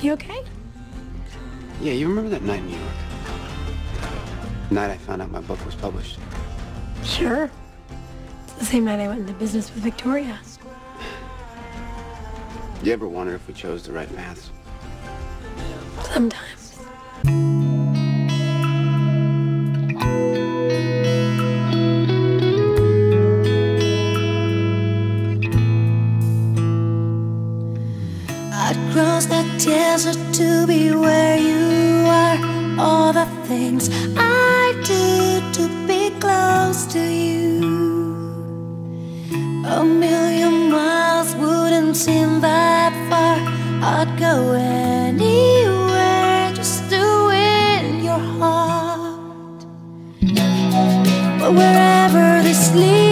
You okay? Yeah, you remember that night in New York? The night I found out my book was published. Sure. It's the same night I went into business with Victoria. You ever wonder if we chose the right paths? Sometimes. i cross that desert to be where you are. All the things I do to be close to you. A million miles wouldn't seem that far. I'd go anywhere just to win your heart. But wherever they sleep.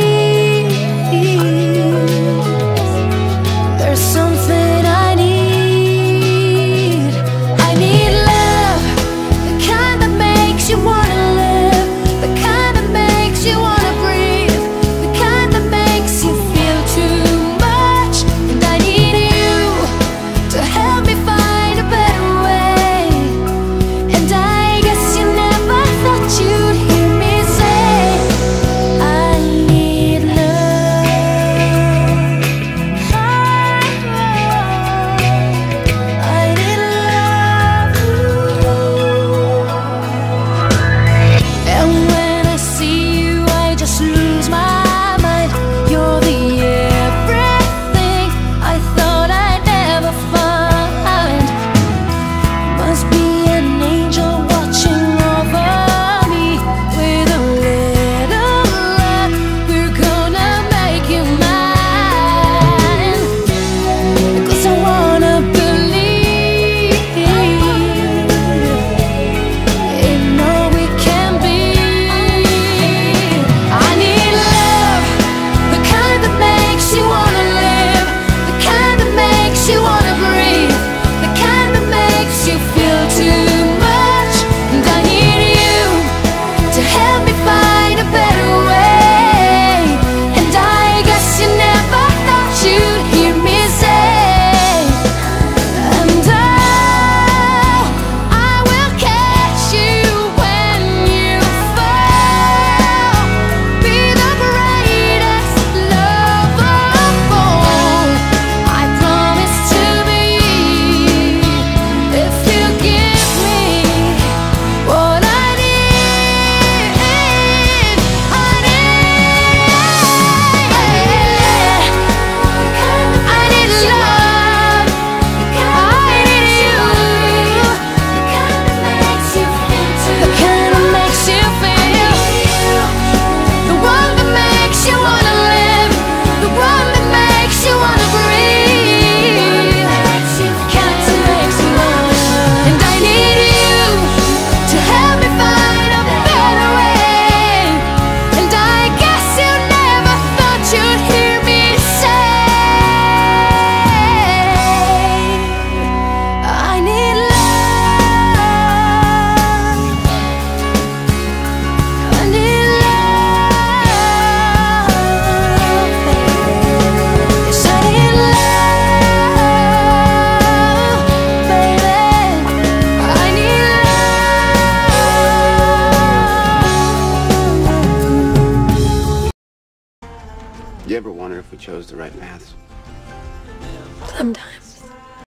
You ever wonder if we chose the right paths? Sometimes.